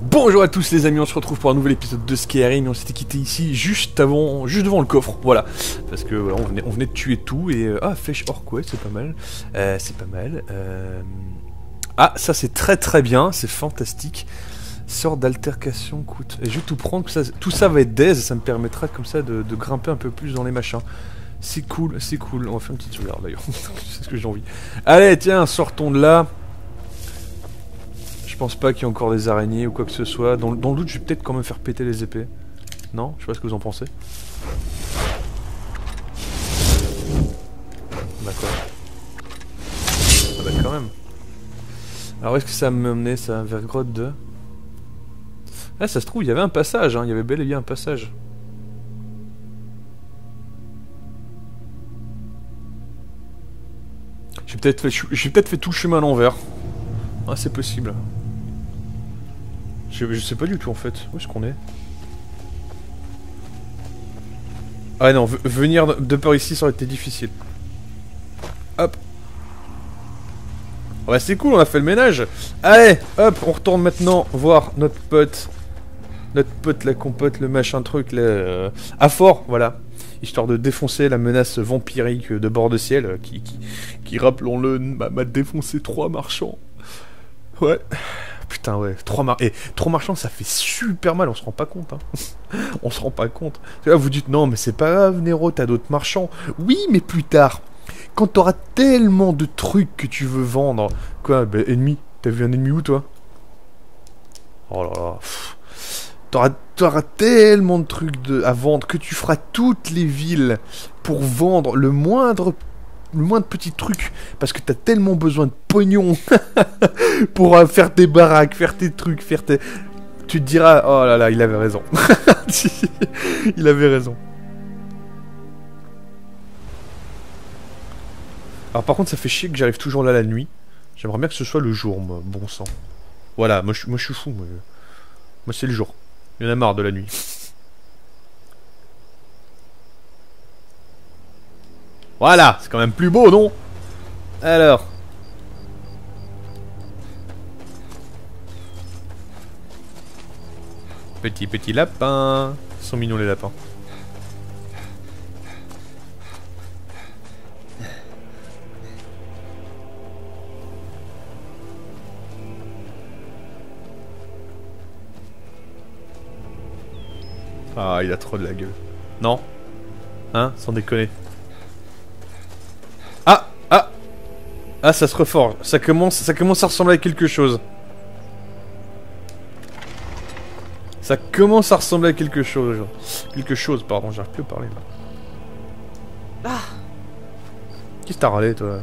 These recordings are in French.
Bonjour à tous les amis, on se retrouve pour un nouvel épisode de Skyrim. On s'était quitté ici juste avant, juste devant le coffre, voilà, parce que on, venait, de tuer tout et euh, ah flèche orc ouais c'est pas mal, Euh, c'est pas mal. Euh, Ah ça c'est très très bien, c'est fantastique. Sort d'altercation coûte. Et je vais tout prendre, tout ça va être d'aise, ça me permettra comme ça de, de grimper un peu plus dans les machins. C'est cool, c'est cool. On va faire une petite sauvegarde d'ailleurs, c'est ce que j'ai envie. Allez tiens, sortons de là. Pense pas qu'il y ait encore des araignées ou quoi que ce soit. Dans, dans le doute, je vais peut-être quand même faire péter les épées. Non Je sais pas ce que vous en pensez. D'accord. Ah bah quand même. Alors est-ce que ça me menait ça Vers grotte 2 Ah ça se trouve, il y avait un passage, hein. il y avait bel et bien un passage. J'ai peut-être fait, fait tout le chemin à l'envers. Ah c'est possible. Je, sais pas du tout en fait. Où est-ce qu'on est? Ah non, venir de- par ici ça aurait été difficile. Hop. Ah bah c'est cool, on a fait le ménage. Allez, hop, on retourne maintenant voir notre pote. Notre pote, la compote, le machin truc, là, euh, à fort, voilà. Histoire de défoncer la menace vampirique de bord de ciel, euh, qui, qui, qui rappelons-le, m'a défoncé trois marchands. Ouais. Putain, ouais, trois, mar et trois marchands, ça fait super mal, on se rend pas compte. Hein. on se rend pas compte. Là, vous dites, non, mais c'est pas grave, Nero, t'as d'autres marchands. Oui, mais plus tard, quand t'auras tellement de trucs que tu veux vendre. Quoi, bah, ennemi T'as vu un ennemi où, toi? Oh là là. t'auras tellement de trucs de, à vendre que tu feras toutes les villes pour vendre le moindre le moindre petit truc parce que t'as tellement besoin de pognon pour euh, faire tes baraques, faire tes trucs, faire tes... Tu te diras, oh là là, il avait raison. il avait raison. Alors par contre, ça fait chier que j'arrive toujours là la nuit. J'aimerais bien que ce soit le jour, moi, bon sang. Voilà, moi je, moi, je suis fou. Moi, c'est le jour. Il y en a marre de la nuit. Voilà, c'est quand même plus beau, non? Alors. Petit petit lapin. Ils sont mignons les lapins. Ah, il a trop de la gueule. Non Hein? Sans déconner. Ah Ah Ah, ça se reforge. Ça commence, ça commence à ressembler à quelque chose. Ça commence à ressembler à quelque chose. genre. Quelque chose, pardon, j'arrive plus à parler là. Qu'est-ce que t'as râlé, toi?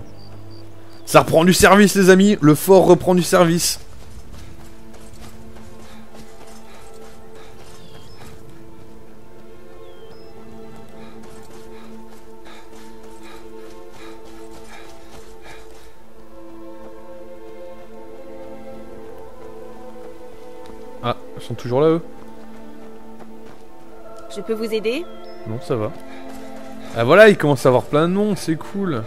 Ça reprend du service, les amis Le fort reprend du service ils sont toujours là, eux Je peux vous aider? Non, ça va. Ah voilà, il commence à avoir plein de noms, c'est cool.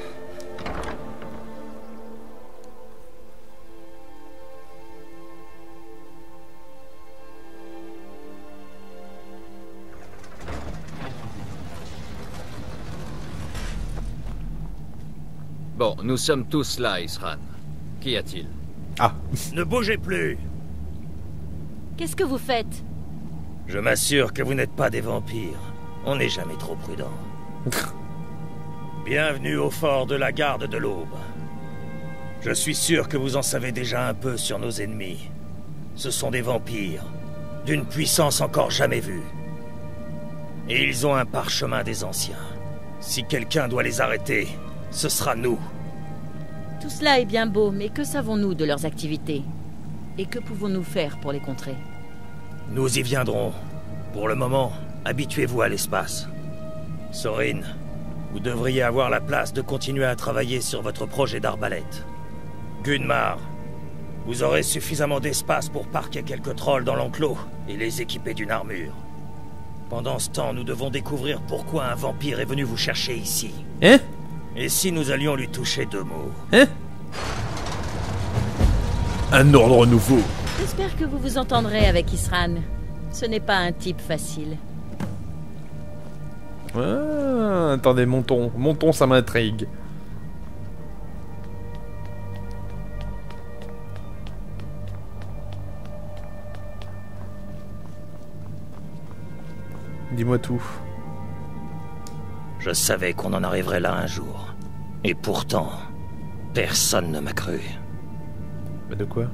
Bon, nous sommes tous là, Isran. Qu'y a-t-il? Ah, Ne bougez plus Qu'est-ce que vous faites Je m'assure que vous n'êtes pas des vampires. On n'est jamais trop prudent. Bienvenue au fort de la garde de l'Aube. Je suis sûr que vous en savez déjà un peu sur nos ennemis. Ce sont des vampires, d'une puissance encore jamais vue. Et ils ont un parchemin des anciens. Si quelqu'un doit les arrêter, ce sera nous. Tout cela est bien beau, mais que savons-nous de leurs activités? Et que pouvons-nous faire pour les contrer? Nous y viendrons. Pour le moment, habituez-vous à l'espace. Sorin, vous devriez avoir la place de continuer à travailler sur votre projet d'arbalète. Gunmar, vous aurez suffisamment d'espace pour parquer quelques trolls dans l'enclos et les équiper d'une armure. Pendant ce temps, nous devons découvrir pourquoi un vampire est venu vous chercher ici. hein? Et si nous allions lui toucher deux mots? Hein? Un ordre nouveau. J'espère que vous vous entendrez avec Isran. Ce n'est pas un type facile. Ah, attendez, montons. Montons, ça m'intrigue. Dis-moi tout. Je savais qu'on en arriverait là un jour. Et pourtant, personne ne m'a cru. Mais de quoi?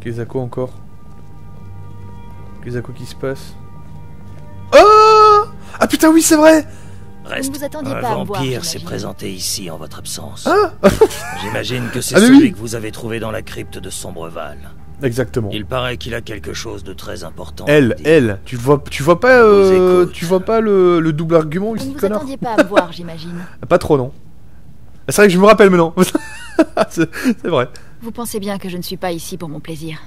Qu'est-ce quoi encore Qu'est-ce quoi qui se passe Oh Ah putain oui c'est vrai Reste. Vous ne vous attendiez un pas vampire s'est présenté ici en votre absence. Ah J'imagine que c'est Ah, celui oui. que vous avez trouvé dans la crypte de Sombreval. Exactement. Il paraît qu'il a quelque chose de très important. Elle, elle, tu vois, tu vois pas, euh, tu vois pas le, le double argument ici, ne vous connard? attendiez pas à me voir, j'imagine. Pas trop non. C'est vrai que je me rappelle maintenant. c'est vrai. Vous pensez bien que je ne suis pas ici pour mon plaisir.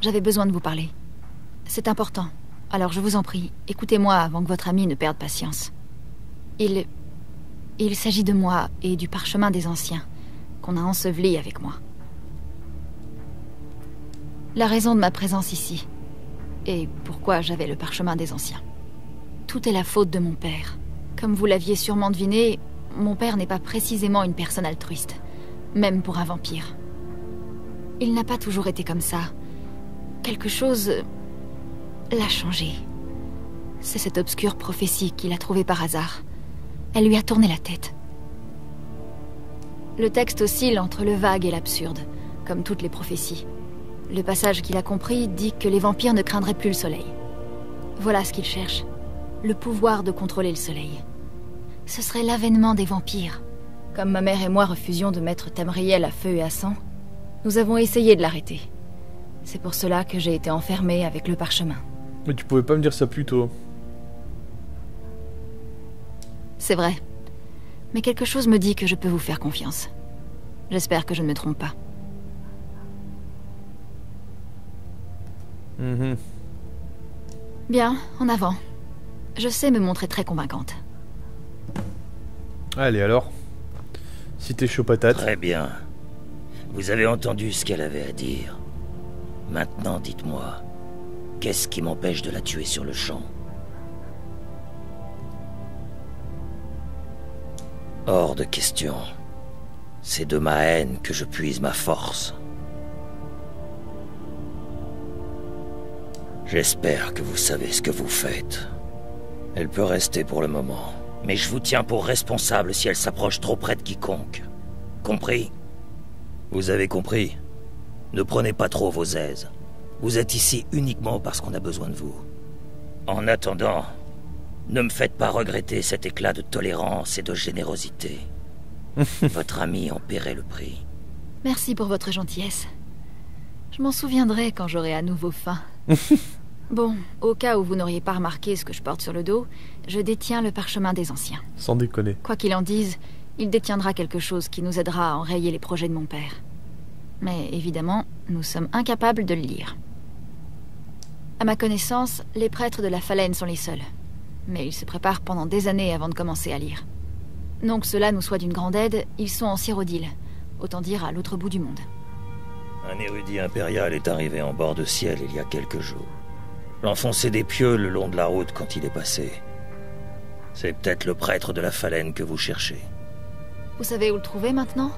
J'avais besoin de vous parler. C'est important. Alors je vous en prie, écoutez-moi avant que votre ami ne perde patience. Il... Il s'agit de moi et du parchemin des anciens, qu'on a enseveli avec moi. La raison de ma présence ici, et pourquoi j'avais le parchemin des anciens. Tout est la faute de mon père. Comme vous l'aviez sûrement deviné, mon père n'est pas précisément une personne altruiste, même pour un vampire. Il n'a pas toujours été comme ça. Quelque chose l'a changé. C'est cette obscure prophétie qu'il a trouvée par hasard. Elle lui a tourné la tête. Le texte oscille entre le vague et l'absurde, comme toutes les prophéties. Le passage qu'il a compris dit que les vampires ne craindraient plus le soleil. Voilà ce qu'il cherche. Le pouvoir de contrôler le soleil. Ce serait l'avènement des vampires. Comme ma mère et moi refusions de mettre Tamriel à feu et à sang, nous avons essayé de l'arrêter. C'est pour cela que j'ai été enfermée avec le parchemin. Mais tu pouvais pas me dire ça plus tôt. C'est vrai. Mais quelque chose me dit que je peux vous faire confiance. J'espère que je ne me trompe pas. Mhm. Bien, en avant. Je sais me montrer très convaincante. Allez alors. Si t'es chaud patate. Très bien. Vous avez entendu ce qu'elle avait à dire. Maintenant, dites-moi, qu'est-ce qui m'empêche de la tuer sur le champ? Hors de question. C'est de ma haine que je puise ma force. J'espère que vous savez ce que vous faites. Elle peut rester pour le moment, mais je vous tiens pour responsable si elle s'approche trop près de quiconque. Compris? Vous avez compris Ne prenez pas trop vos aises. Vous êtes ici uniquement parce qu'on a besoin de vous. En attendant, ne me faites pas regretter cet éclat de tolérance et de générosité. Votre ami en paierait le prix. Merci pour votre gentillesse. Je m'en souviendrai quand j'aurai à nouveau faim. bon, au cas où vous n'auriez pas remarqué ce que je porte sur le dos, je détiens le parchemin des anciens. Sans déconner. Quoi qu'il en dise, il détiendra quelque chose qui nous aidera à enrayer les projets de mon père. Mais évidemment, nous sommes incapables de le lire. À ma connaissance, les prêtres de la Phalène sont les seuls. Mais ils se préparent pendant des années avant de commencer à lire. Non que cela nous soit d'une grande aide, ils sont en Cyrodiil, autant dire à l'autre bout du monde. Un érudit impérial est arrivé en bord de ciel il y a quelques jours. L'enfonçait des pieux le long de la route quand il est passé. C'est peut-être le prêtre de la Phalène que vous cherchez. Vous savez où le trouver maintenant?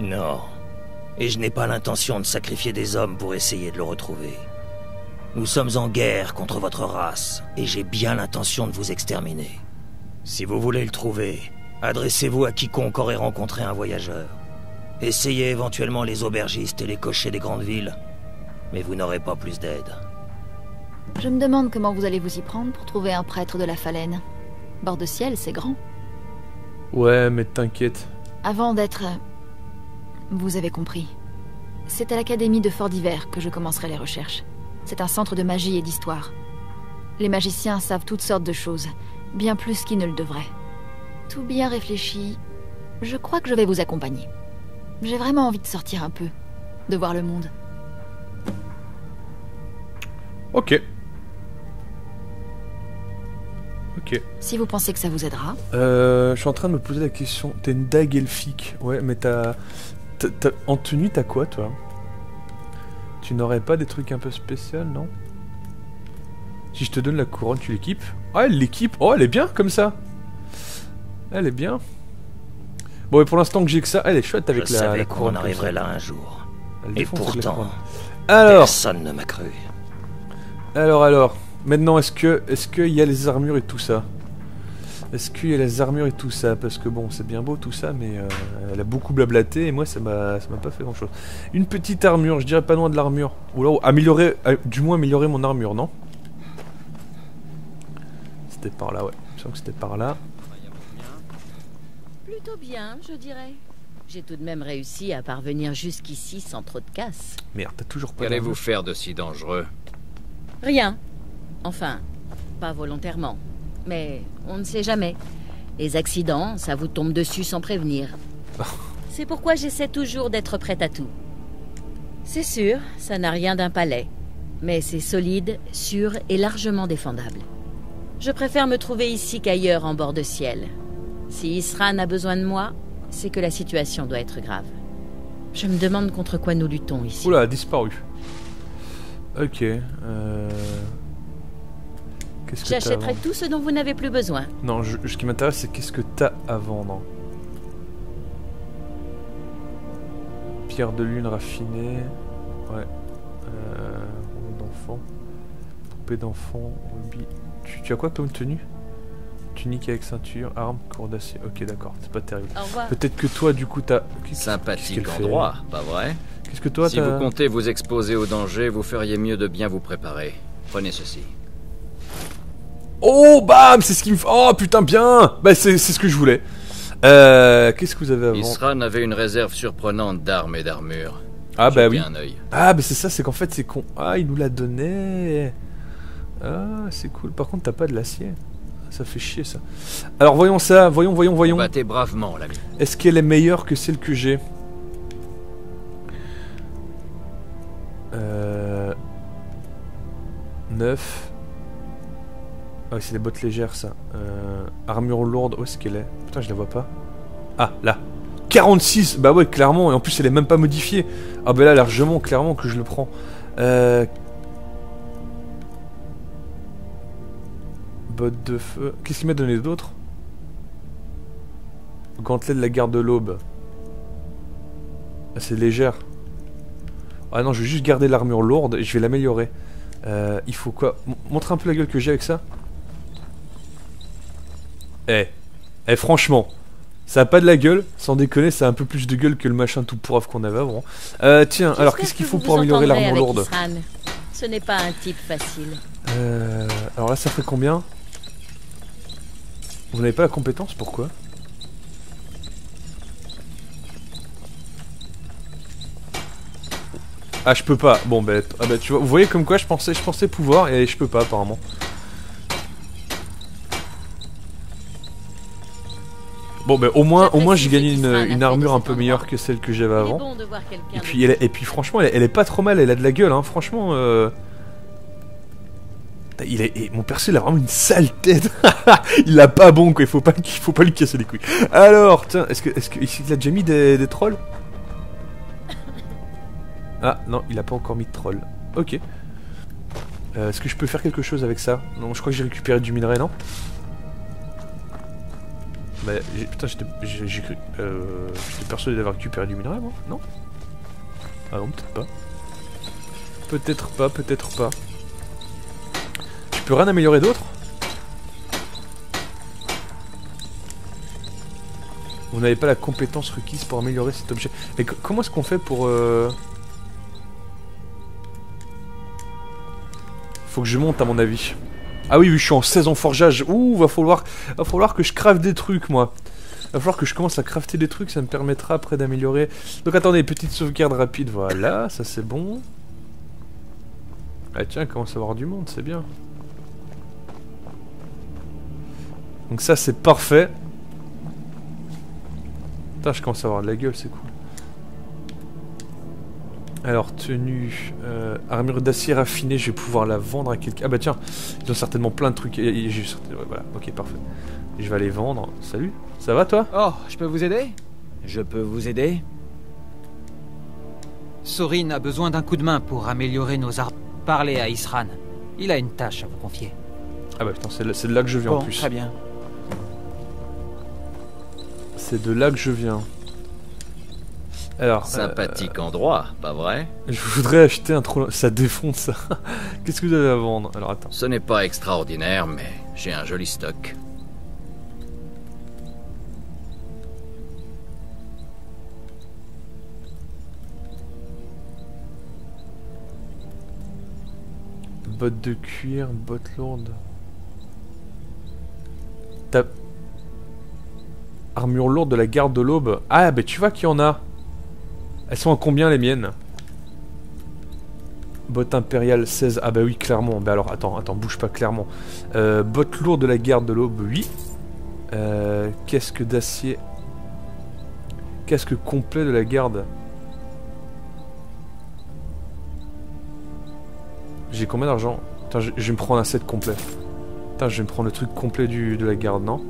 Non. Et je n'ai pas l'intention de sacrifier des hommes pour essayer de le retrouver. Nous sommes en guerre contre votre race, et j'ai bien l'intention de vous exterminer. Si vous voulez le trouver, adressez-vous à quiconque aurait rencontré un voyageur. Essayez éventuellement les aubergistes et les cochers des grandes villes, mais vous n'aurez pas plus d'aide. Je me demande comment vous allez vous y prendre pour trouver un prêtre de la Phalène. Bord de ciel, c'est grand. Ouais, mais t'inquiète. Avant d'être... euh, Vous avez compris. C'est à l'Académie de Fort d'Hiver que je commencerai les recherches. C'est un centre de magie et d'histoire. Les magiciens savent toutes sortes de choses, bien plus qu'ils ne le devraient. Tout bien réfléchi, je crois que je vais vous accompagner. J'ai vraiment envie de sortir un peu, de voir le monde. Ok. Ok. Si vous pensez que ça vous aidera, Euh, je suis en train de me poser la question. T'as une dague elfique. Ouais, mais t'as. en tenue, t'as quoi, toi? Tu n'aurais pas des trucs un peu spéciaux, non? Si je te donne la couronne, tu l'équipes? Ah, elle l'équipe Oh, elle est bien, comme ça Elle est bien. Bon, et pour l'instant que j'ai que ça, elle est chouette avec Je la, savais la qu'on couronne. arriverait là un jour. Elle Et pourtant, couronne. Alors, personne ne m'a cru. alors, alors. Maintenant, est-ce que, est-ce qu'il y a les armures et tout ça? Est-ce qu'il y a les armures et tout ça? Parce que bon, c'est bien beau tout ça, mais euh, elle a beaucoup blablaté et moi, ça m'a, ça m'a pas fait grand-chose. Une petite armure, je dirais pas loin de l'armure. Ou là, améliorer, euh, du moins améliorer mon armure, non? C'était par là, ouais. Je sens que c'était par là. Plutôt bien, je dirais. J'ai tout de même réussi à parvenir jusqu'ici sans trop de casse. Merde, t'as toujours pas. Qu'allez-vous faire de si dangereux? Rien. Enfin, pas volontairement. Mais on ne sait jamais. Les accidents, ça vous tombe dessus sans prévenir. C'est pourquoi j'essaie toujours d'être prête à tout. C'est sûr, ça n'a rien d'un palais. Mais c'est solide, sûr et largement défendable. Je préfère me trouver ici qu'ailleurs en bord de ciel. Si Isran a besoin de moi, c'est que la situation doit être grave. Je me demande contre quoi nous luttons ici. Oula, disparu. Ok. Euh... J'achèterai tout ce dont vous n'avez plus besoin. Non, je- ce qui m'intéresse, c'est qu'est-ce que t'as à vendre Pierre de lune raffinée. Ouais. Euh, rouleau d'enfant. Poupée d'enfant. Rubis. Tu, tu as quoi comme tenue? Tunique avec ceinture, arme, cour d'acier. Ok, d'accord, c'est pas terrible. Peut-être que toi, du coup, t'as. qu'est-ce- qu'est-ce Sympathique endroit, pas vrai? Qu'est-ce que toi, Si t'as vous comptez vous exposer au danger, vous feriez mieux de bien vous préparer. Prenez ceci. Oh, bam C'est ce qui me fait. Oh, putain, bien Bah, c'est ce que je voulais. Euh. Qu'est-ce que vous avez à vendre? Isran avait une réserve surprenante d'armes et d'armures. Ah, bah oui. un. Ah, bah c'est ça, c'est qu'en fait, c'est con. Ah, il nous l'a donné. Ah, c'est cool. Par contre, t'as pas de l'acier. Ça fait chier, ça. Alors, voyons ça. Voyons, voyons, voyons. Battez bravement, l'ami. Est-ce qu'elle est meilleure que celle que j'ai? Euh... 9. Ah, c'est des bottes légères, ça. Euh... Armure lourde, où est-ce qu'elle est? Putain, je la vois pas. Ah, là. 46 Bah ouais, clairement. Et en plus, elle est même pas modifiée. Ah bah là, largement, clairement que je le prends. Euh... Bottes de feu. Qu'est-ce qu'il m'a donné d'autre? Gantelet de la garde de l'aube. Ah, c'est légère. Ah non, je vais juste garder l'armure lourde et je vais l'améliorer. Euh, il faut quoi? Montre un peu la gueule que j'ai avec ça. Eh, eh franchement, ça a pas de la gueule, sans déconner, ça a un peu plus de gueule que le machin tout pourrave qu'on avait avant. Euh, tiens, alors qu'est-ce qu'il faut pour améliorer l'armure lourde Isran. Ce n'est pas un type facile. Euh, alors là, ça fait combien? Vous n'avez pas la compétence Pourquoi? Ah, je peux pas. Bon, bah, ah bah, tu vois, vous voyez comme quoi je pensais, je pensais pouvoir et je peux pas apparemment. Bon, bah, au moins, au moins, j'ai gagné une, une armure un peu meilleure que celle que j'avais est avant. bon de voir quelqu'un Et puis, elle est- et puis franchement, elle est, elle est pas trop mal, elle a de la gueule, hein, franchement. euh, Il est, et mon perso, il a vraiment une sale tête. il a pas bon, quoi. Il faut pas, il faut pas lui casser les couilles. Alors, tiens, est-ce que, est-ce que, il a déjà mis des, des trolls Ah non, il a pas encore mis de trolls. Ok. Euh, est-ce que je peux faire quelque chose avec ça? Non, je crois que j'ai récupéré du minerai, non? Bah, putain, j'ai, cru, euh, j'étais persuadé d'avoir récupéré du minerai, moi Non? Ah non, peut-être pas. Peut-être pas, peut-être pas. Je peux rien améliorer d'autre? Vous n'avez pas la compétence requise pour améliorer cet objet. Mais co- comment est-ce qu'on fait pour... Euh... Faut que je monte à mon avis. Ah oui, oui, je suis en 16 en forgeage. Ouh, va falloir, va falloir que je crafte des trucs, moi. Va falloir que je commence à crafter des trucs, ça me permettra après d'améliorer. Donc attendez, petite sauvegarde rapide, voilà, ça c'est bon. Ah tiens, commence à avoir du monde, c'est bien. Donc ça c'est parfait. Putain, je commence à avoir de la gueule, c'est cool. Alors, tenue, euh, armure d'acier raffinée, je vais pouvoir la vendre à quelqu'un. Ah bah tiens, ils ont certainement plein de trucs. et- voilà, ok, parfait. Je vais aller vendre. Salut, ça va toi? Oh, je peux vous aider? Je peux vous aider? Sorin a besoin d'un coup de main pour améliorer nos armes. Parlez à Isran. Il a une tâche à vous confier. Ah bah putain, c'est de- là que je viens en Bon, plus. très bien. C'est de là que je viens. Alors, euh, Sympathique endroit, pas vrai je voudrais acheter un trop... Ça défonce ça. Qu'est-ce que vous avez à vendre? Alors attends. Ce n'est pas extraordinaire, mais j'ai un joli stock. Bottes de cuir, bottes lourdes. T'as... Armure lourde de la garde de l'aube. Ah, bah tu vois qu'il y en a. Elles sont à combien les miennes? Bottes impériales 16. Ah bah oui, clairement. Bah alors, attends, attends, bouge pas clairement. Euh, bottes lourdes de la garde de l'aube, oui. Euh, casque d'acier? Casque complet de la garde? J'ai combien d'argent? Putain, je, je vais me prendre un set complet. Putain, je vais me prendre le truc complet du, de la garde, non?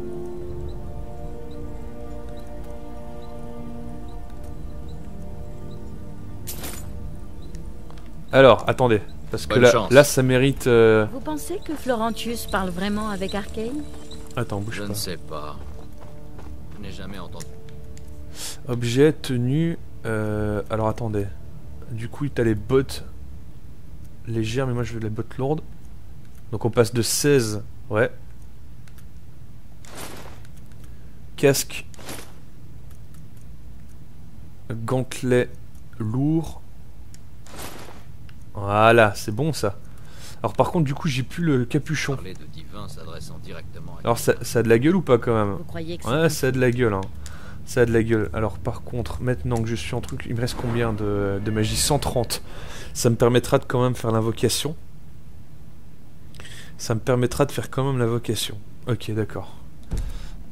Alors, attendez. Parce que là, chance. là, ça mérite... euh, Vous pensez que Florentius parle vraiment avec Arcane? Attends, bouge Je pas. ne sais pas. Je n'ai jamais entendu. Objet, tenue... euh, alors, attendez. Du coup, t'as les bottes légères, mais moi, je veux les bottes lourdes. Donc, on passe de 16... Ouais. Casque. Gantelet lourd. Voilà, c'est bon ça. Alors par contre, du coup, j'ai plus le capuchon. Parler de divin s'adressant directement à Alors ça, ça a de la gueule ou pas quand même? Vous croyez que Ouais, ça a de la gueule. Hein. Ça a de la gueule. Alors par contre, maintenant que je suis en truc, il me reste combien de, de magie? 130. Ça me permettra de quand même faire l'invocation. Ça me permettra de faire quand même l'invocation. Ok, d'accord.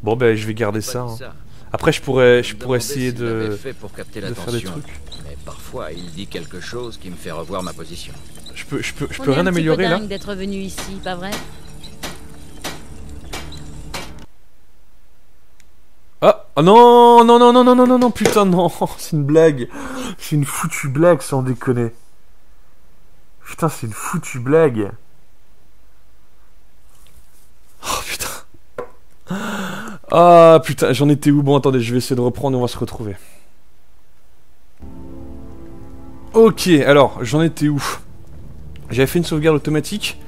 Bon ben, je vais garder ça. hein. ça. Après, je pourrais, Je pourrais essayer de, l'avait fait pour capter de faire des trucs. Parfois, il dit quelque chose qui me fait revoir ma position. Je peux, je peux, je On peux rien améliorer là d'être venu ici, pas vrai Ah oh non non non non non non non non putain non c'est une blague. C'est une foutue blague sans déconner. Putain c'est une foutue blague. Oh putain. Ah putain j'en étais où bon attendez je vais essayer de reprendre et on va se retrouver ok alors j'en étais où? J'avais fait une sauvegarde automatique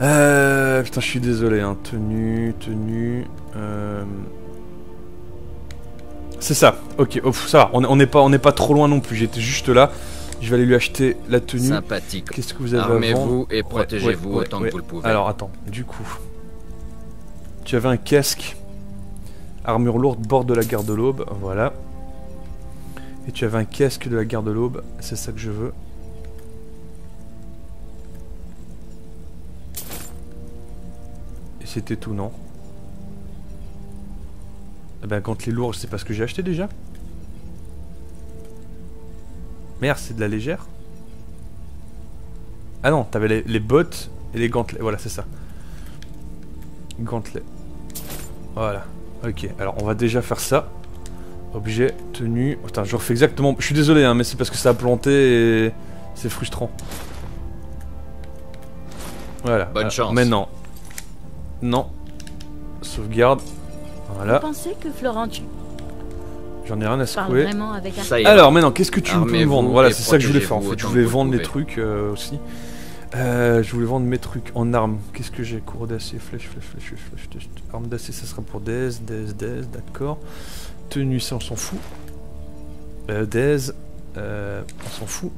euh, putain je suis désolé hein. tenue tenue euh... C'est ça, ok, oh, ça va, on n'est pas, on pas trop loin non plus, j'étais juste là, je vais aller lui acheter la tenue. Sympathique. Qu'est-ce que vous avez Armez-vous et protégez-vous ouais, ouais, autant ouais. que vous le pouvez. Alors attends, du coup, tu avais un casque, armure lourde, bord de la garde de l'aube, voilà. Et tu avais un casque de la garde de l'aube, c'est ça que je veux. Et c'était tout, non? Eh ben, quand les lourds, c'est pas ce que j'ai acheté déjà Merde, c'est de la légère Ah non, t'avais les, les bottes et les gantelets. Voilà, c'est ça. Gantelets. Voilà. Ok, alors on va déjà faire ça. Objet, tenue. Putain, je refais exactement. Je suis désolé, hein, mais c'est parce que ça a planté et c'est frustrant. Voilà. Bonne Alors, chance. Maintenant. Non. Sauvegarde. Voilà. Vous pensez que Florentius J'en ai rien à secouer. avec. Alors maintenant, qu'est-ce que tu peux me vendre Voilà, c'est ça que je voulais faire en fait. Je voulais vendre le les trucs euh, aussi. Euh, je voulais vendre mes trucs en armes. Qu'est-ce que j'ai Cours d'acier, flèche, flèche, flèche, flèche, flèche. Arme d'acier, ça sera pour Dez, Dez, Dez, d'accord. Tenue, ça on s'en fout. Euh, Dez, euh, on s'en fout.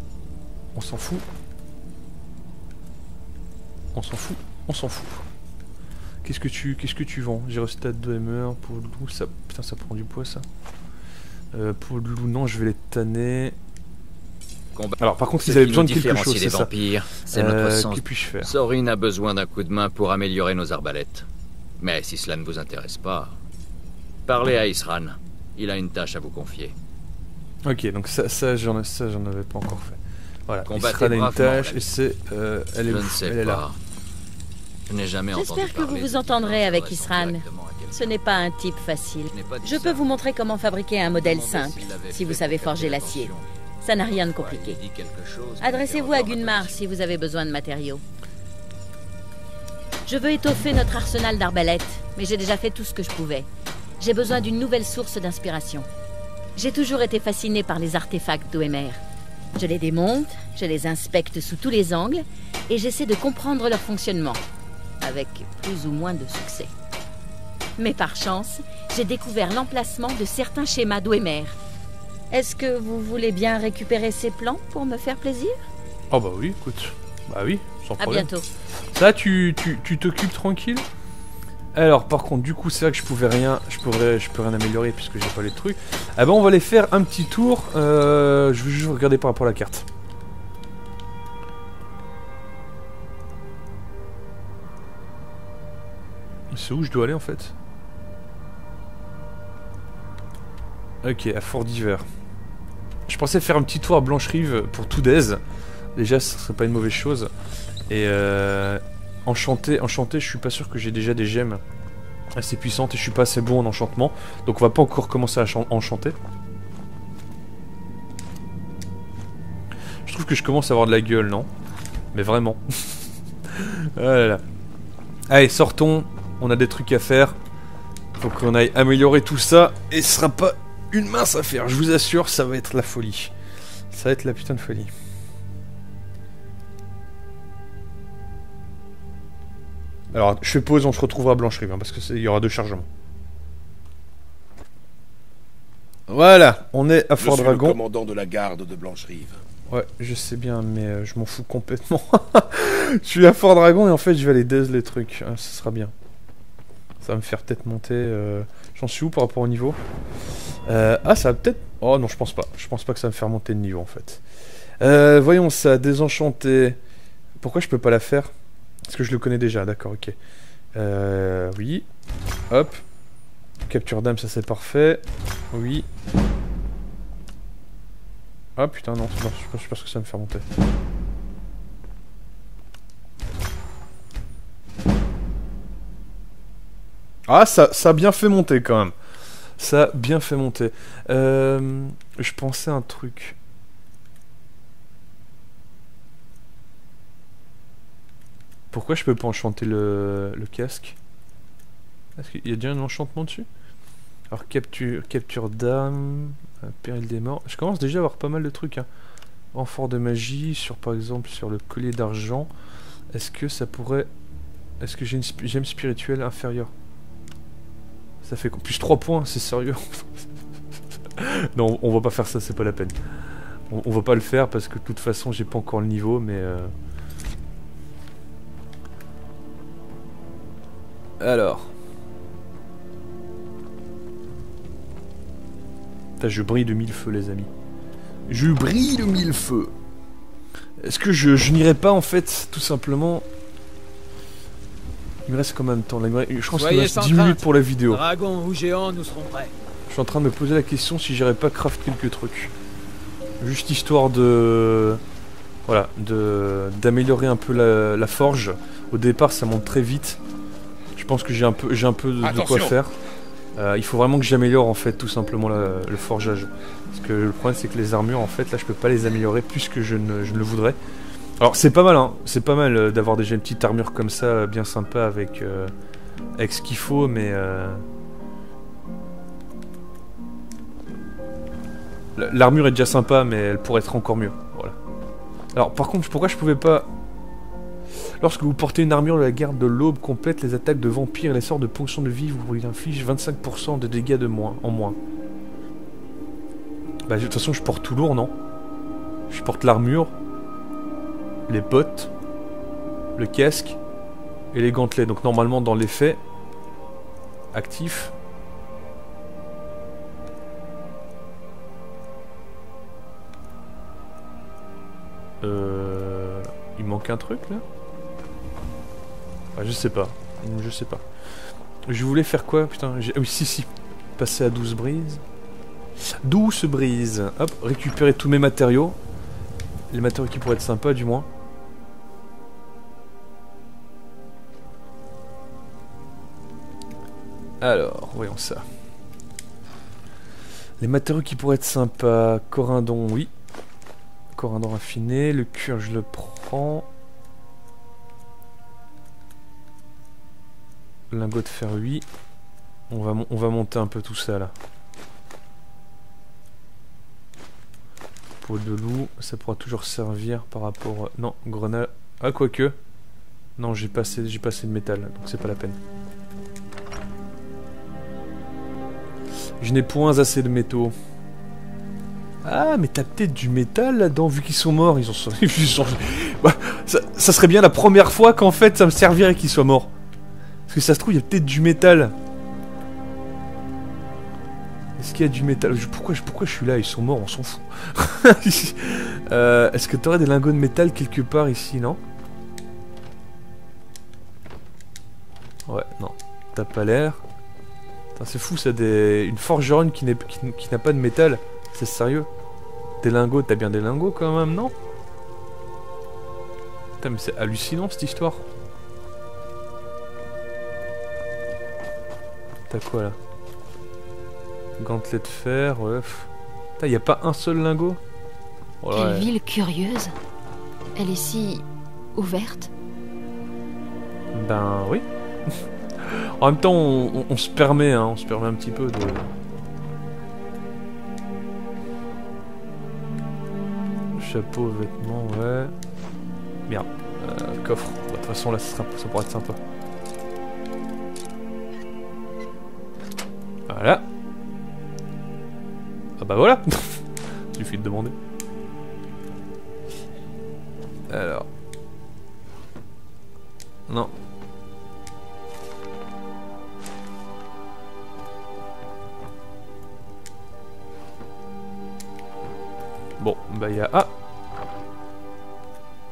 On s'en fout. On s'en fout. On s'en fout. Qu'est-ce que tu, qu'est-ce que tu vends? Gyrostat de MR pour le loup, ça, putain, ça prend du poids ça. Euh, pour le loup, non, je vais les tanner. Combat- Alors, par contre, ils avaient besoin de quelque chose, c'est ça. vampires, c'est Euh, notre sens. Que puis-je faire? Sorin a besoin d'un coup de main pour améliorer nos arbalètes. Mais si cela ne vous intéresse pas, parlez à Isran. Il a une tâche à vous confier. Ok, donc ça, ça j'en ça, j'en avais pas encore fait. Voilà, Combattez a une tâche là. et c'est. euh, elle est Je ne sais Elle est pas. là. Je n'ai jamais entendu J'espère que vous vous entendrez avec Isran. Ce n'est pas un type facile. Je peux vous montrer comment fabriquer un modèle simple, si vous savez forger l'acier. Ça n'a rien de compliqué. Il Adressez-vous à Gunmar si vous avez besoin de matériaux. Je veux étoffer notre arsenal d'arbalètes, mais j'ai déjà fait tout ce que je pouvais. J'ai besoin d'une nouvelle source d'inspiration. J'ai toujours été fasciné par les artefacts d'OMR. Je les démonte, je les inspecte sous tous les angles, et j'essaie de comprendre leur fonctionnement, avec plus ou moins de succès. Mais par chance, j'ai découvert l'emplacement de certains schémas d'OMR. Est-ce que vous voulez bien récupérer ces plans pour me faire plaisir? Oh bah oui, écoute. Bah oui, sans À problème. bientôt. Ça, tu tu tu t'occupes tranquille? Alors, par contre, du coup, c'est vrai que je pouvais rien, je peux rien améliorer puisque j'ai pas les trucs. Ah ben, on va aller faire un petit tour. Euh, je vais juste regarder par rapport à la carte. C'est où je dois aller en fait? Ok, à Fort d'Hiver. Je pensais faire un petit tour à Blanche-Rive pour Toudez. Déjà, ce serait pas une mauvaise chose. Et euh, enchanté, enchanté, je suis pas sûr que j'ai déjà des gemmes assez puissantes et je suis pas assez bon en enchantement. Donc on va pas encore commencer à chan- enchanter. Je trouve que je commence à avoir de la gueule, non? Mais vraiment. ah là là. Allez, sortons. On a des trucs à faire. Faut qu'on aille améliorer tout ça. Et ce sera pas une mince affaire. Je vous assure, ça va être la folie. Ça va être la putain de folie. Alors, je fais pause, on se retrouvera à Blanche-Rive, hein, parce qu'il y aura deux chargements. Voilà, on est à Je Fort suis le Dragon. commandant de la garde de Blanche-Rive. Ouais, je sais bien, mais euh, je m'en fous complètement. je suis à Fort Dragon et en fait, je vais aller daze les trucs. Ah, ce sera bien. Ça va me faire peut-être monter. euh, J'en suis où par rapport au niveau? Euh, Ah, ça va peut-être. Oh non, je pense pas. Je pense pas que ça va me faire monter de niveau en fait. Euh, voyons ça, désenchanté. Pourquoi je peux pas la faire? Parce que je le connais déjà, d'accord, ok. Euh, oui. Hop. Capture d'âme, ça c'est parfait. Oui. Ah putain, non, je pense- je pense que ça me faire monter. Ah, ça, ça a bien fait monter quand même. Ça a bien fait monter. Euh, je pensais à un truc. Pourquoi je peux pas enchanter le, casque Est-ce qu'il y a déjà un enchantement dessus Alors capture, capture d'âme, euh, péril des morts. Je commence déjà à avoir pas mal de trucs. Hein. De magie, sur par exemple sur le collier d'argent. Est-ce que ça pourrait... Est-ce que j'ai une gemme spirituelle inférieure Ça fait plus 3 points, c'est sérieux Non, on va pas faire ça, c'est pas la peine. On, on va pas le faire parce que de toute façon j'ai pas encore le niveau, mais... euh, Alors... Putain, je brille de mille feux, les amis. Je brille de mille feux. Est-ce que je, je n'irai pas, en fait, tout simplement... Il me reste combien de temps là Je pense qu'il me reste sans 10 minutes pour la vidéo. Dragon ou géant, nous serons prêts. Je suis en train de me poser la question si j'irais pas craft quelques trucs. Juste histoire de... Voilà, de d'améliorer un peu la, la forge. Au départ, ça monte très vite. Je pense que j'ai un peu, j'ai un peu de, de quoi faire. Euh, il faut vraiment que j'améliore en fait tout simplement la- le forgeage. Parce que le problème c'est que les armures en fait là je peux pas les améliorer plus que je ne, je ne le voudrais. Alors c'est pas mal hein, c'est pas mal euh, d'avoir déjà une petite armure comme ça euh, bien sympa avec, euh, avec ce qu'il faut mais... euh, la- L'armure est déjà sympa mais elle pourrait être encore mieux. Voilà. Alors par contre pourquoi je pouvais pas... Lorsque vous portez une armure de la garde de l'aube complète, les attaques de vampires et les sorts de ponction de vie vous infligent 25% de dégâts de moins, en moins. Bah de toute façon je porte tout lourd, non? Je porte l'armure, les bottes, le casque et les gantelets. Donc normalement dans l'effet actif. Euh... Il manque un truc là? Je sais pas. Je sais pas. Je voulais faire quoi Putain, ah oui, si, si. Passer à 12 brises. Douce brise. Hop, récupérer tous mes matériaux. Les matériaux qui pourraient être sympas, du moins. Alors, voyons ça. Les matériaux qui pourraient être sympas. Corindon, oui. dent raffiné. Le cuir, je le prends. Lingot de fer, oui. On va, on va monter un peu tout ça là. Peau de loup, ça pourra toujours servir par rapport... Non, grenade... Ah, quoique. Non, j'ai passé, passé le métal, donc c'est pas la peine. Je n'ai point assez de métaux. Ah, mais t'as peut-être du métal là-dedans, vu qu'ils sont morts. Ils ont... Bah, ça, ça, serait bien la première fois qu'en fait ça me servirait qu'ils soient morts. Parce que ça se trouve, il y a peut-être du métal. Est-ce qu'il y a du métal? Pourquoi, pourquoi je suis là? Ils sont morts, on s'en fout. euh, Est-ce que t'aurais des lingots de métal quelque part ici, non? Ouais, non. T'as pas l'air. C'est fou ça, des... une forgeronne qui n'a pas de métal. C'est sérieux? Des lingots, t'as bien des lingots quand même, non? Putain, mais c'est hallucinant cette histoire. T'as quoi là? Gantelet de fer, ouais. Putain, y a pas un seul lingot? Oh Quelle ville curieuse. Elle est si ouverte. Ben oui. en même temps, on, se permet, hein, on se permet un petit peu de... Chapeau, vêtements, ouais. Merde. Euh, coffre. De toute façon, là, ça, sera, ça pourra être sympa. Voilà. Ah bah voilà Suffit de demander. Alors. Non. Bon, bah il y a... Ah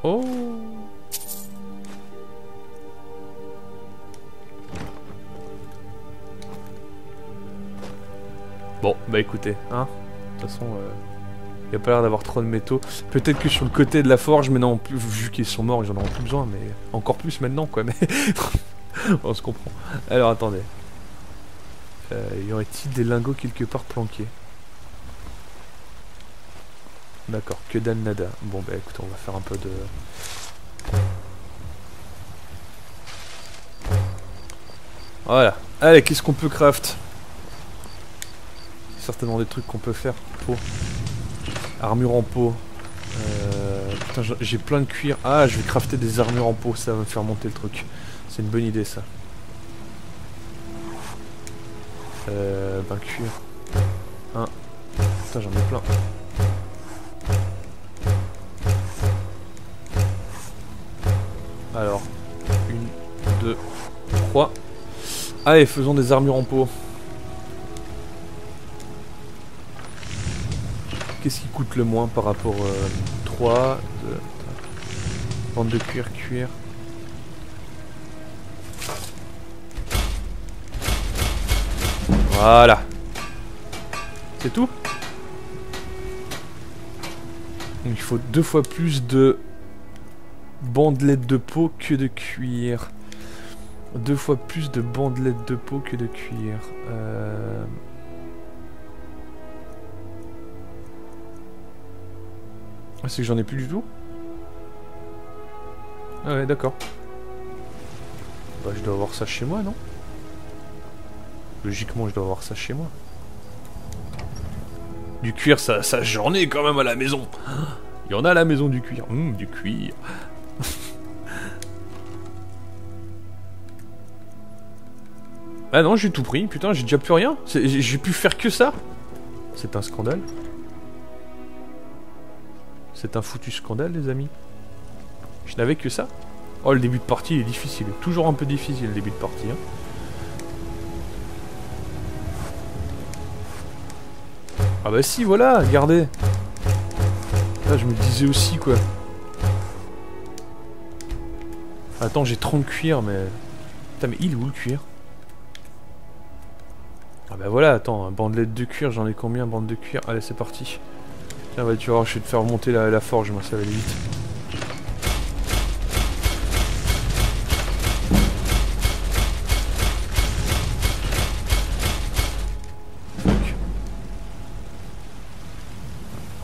Oh Bon, bah écoutez, hein. De toute façon, il euh, a pas l'air d'avoir trop de métaux. Peut-être que sur le côté de la forge, mais non, vu qu'ils sont morts, ils en auront plus besoin, mais encore plus maintenant, quoi. Mais on se comprend. Alors attendez. Euh, y aurait-il des lingots quelque part planqués? D'accord, que dalle nada. Bon bah écoute, on va faire un peu de... Voilà. Allez, qu'est-ce qu'on peut craft? Certainement des trucs qu'on peut faire. Peau. Armure en peau. Euh, j'ai plein de cuir. Ah, je vais crafter des armures en peau, ça va me faire monter le truc. C'est une bonne idée ça. Euh, ben cuir. Un. Putain, j'en ai plein. Alors, une, deux, trois. Allez, faisons des armures en peau. Qu'est-ce qui coûte le moins par rapport euh, 3 de... Bande de cuir, cuir. Voilà. C'est tout? Il faut deux fois plus de bandelettes de peau que de cuir. Deux fois plus de bandelettes de peau que de cuir. Euh... Ah, c'est que j'en ai plus du tout Ah ouais, d'accord. Bah, je dois avoir ça chez moi, non? Logiquement, je dois avoir ça chez moi. Du cuir, ça, ça j'en ai quand même à la maison. Il y en a à la maison du cuir. Hum, du cuir. ah non, j'ai tout pris. Putain, j'ai déjà plus rien. J'ai pu faire que ça. C'est un scandale. C'est un foutu scandale, les amis. Je n'avais que ça. Oh, le début de partie est difficile. Toujours un peu difficile, le début de partie. Hein. Ah bah si, voilà, regardez. Là, je me disais aussi, quoi. Attends, j'ai 30 cuir, mais... Putain, mais il est où le cuir? Ah bah voilà, attends, bandelette de cuir, j'en ai combien, bande de cuir? Allez, c'est parti. Tiens, bah tu vois, je vais te faire monter la, la forge, moi, ça va aller vite.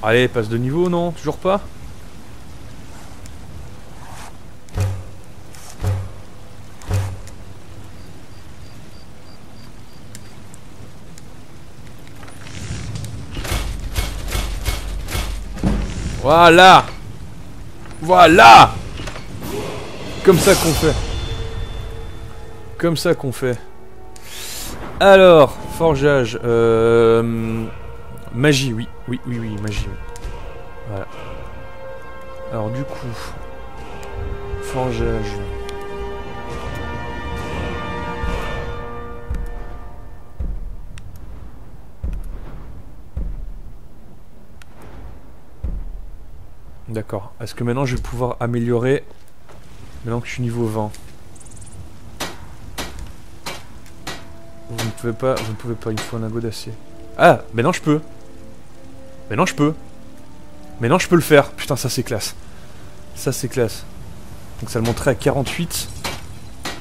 Allez, passe de niveau, non? Toujours pas? Voilà Voilà Comme ça qu'on fait. Comme ça qu'on fait. Alors, forgeage. Euh, magie, oui. Oui, oui, oui, magie. Voilà. Alors du coup... Forgeage. D'accord. Est-ce que maintenant je vais pouvoir améliorer maintenant que je suis niveau 20 Vous ne pouvez pas, vous ne pouvez pas, il faut un lingot d'acier. Ah, maintenant je peux. Maintenant je peux. Maintenant je peux le faire. Putain, ça c'est classe. Ça c'est classe. Donc ça le montrait à 48.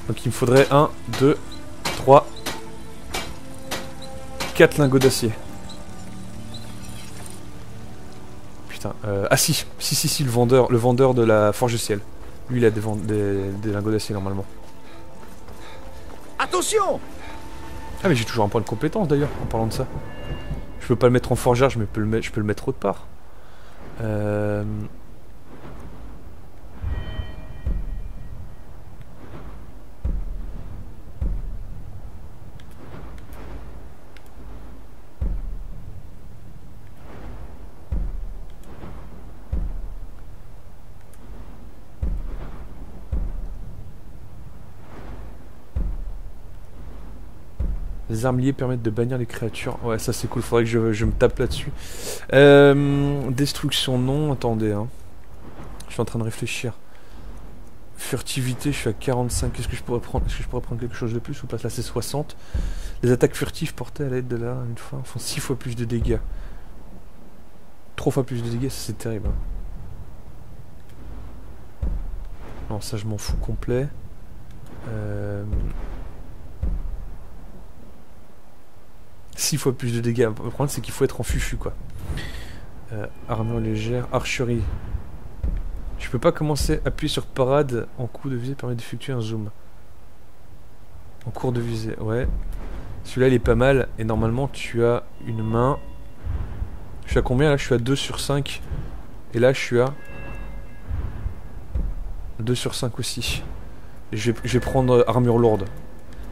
Donc il me faudrait 1, 2, 3, 4 lingots d'acier. Euh, ah si, si, si, si, le vendeur, le vendeur de la Forge Ciel. Lui, il a des, des, lingots d'acier normalement. Attention Ah mais j'ai toujours un point de compétence d'ailleurs, en parlant de ça. Je peux pas le mettre en forgeage, mais le je peux le mettre autre part. Euh... Les armes liées permettent de bannir les créatures. Ouais, ça c'est cool, faudrait que je, me tape là-dessus. Euh, destruction, non, attendez. Hein. Je suis en train de réfléchir. Furtivité, je suis à 45. Est-ce que je pourrais prendre Est-ce que je pourrais prendre quelque chose de plus ou pas? Là c'est 60. Les attaques furtives portées à l'aide de là une fois font 6 fois plus de dégâts. 3 fois plus de dégâts, c'est terrible. Hein. Non, ça je m'en fous complet. Euh... 6 fois plus de dégâts. Le problème, c'est qu'il faut être en fufu, quoi. Euh, armure légère, archerie. Je peux pas commencer à appuyer sur parade en coup de visée permet d'effectuer un zoom. En cours de visée, ouais. Celui-là, il est pas mal. Et normalement, tu as une main. Je suis à combien là? Je suis à 2 sur 5. Et là, je suis à 2 sur 5 aussi. je vais prendre armure lourde.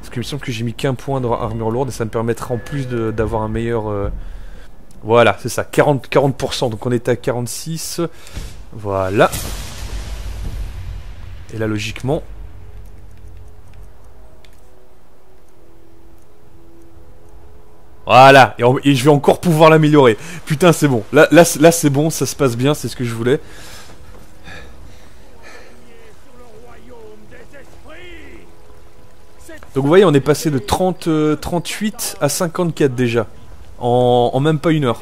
Parce qu'il me semble que j'ai mis qu'un point dans armure lourde et ça me permettra en plus d'avoir un meilleur... Euh, voilà, c'est ça, 40%, 40%. Donc on était à 46. Voilà. Et là, logiquement... Voilà, et, je vais encore pouvoir l'améliorer. Putain, c'est bon. Là, là c'est bon, ça se passe bien, c'est ce que je voulais. Donc vous voyez, on est passé de 30, 38 euh, à 54 déjà. En, même pas une heure.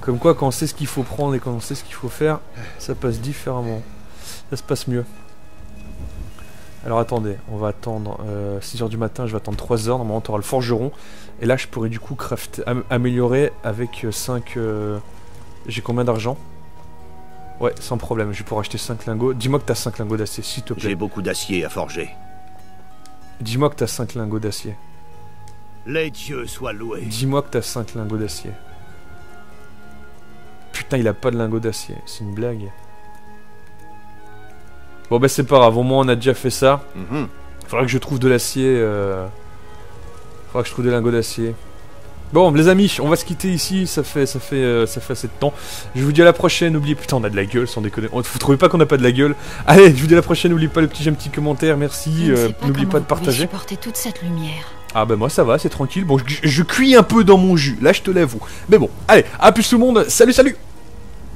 Comme quoi, quand on sait ce qu'il faut prendre et quand on sait ce qu'il faut faire, ça passe différemment. Ça se passe mieux. Alors attendez, on va attendre 6h euh, du matin, je vais attendre 3h, normalement on aura le forgeron. Et là je pourrais du coup craft, améliorer avec 5... Euh, j'ai combien d'argent? Ouais, sans problème, je vais pouvoir acheter 5 lingots. Dis-moi que t'as 5 lingots d'acier, s'il te plaît. J'ai beaucoup d'acier à forger. Dis-moi que t'as 5 lingots d'acier. Les dieux soient loués. Dis-moi que t'as 5 lingots d'acier. Putain, il a pas de lingots d'acier. C'est une blague. Bon bah c'est pas grave, au moins on a déjà fait ça. Mhm. Faudra que je trouve de l'acier. Euh... Faudra que je trouve des lingots d'acier. Bon, les amis, on va se quitter ici. Ça fait, ça fait, euh, ça fait assez de temps. Je vous dis à la prochaine. N'oubliez putain, on a de la gueule, sans déconner. Vous trouvez pas qu'on a pas de la gueule? Allez, je vous dis à la prochaine. N'oubliez pas le petit j'aime, petit commentaire. Merci. Euh, n'oubliez pas de partager. toute cette lumière. Ah bah moi ça va, c'est tranquille. Bon, je, je cuis un peu dans mon jus. Là, je te l'avoue. Mais bon, allez, à plus tout le monde. Salut, salut.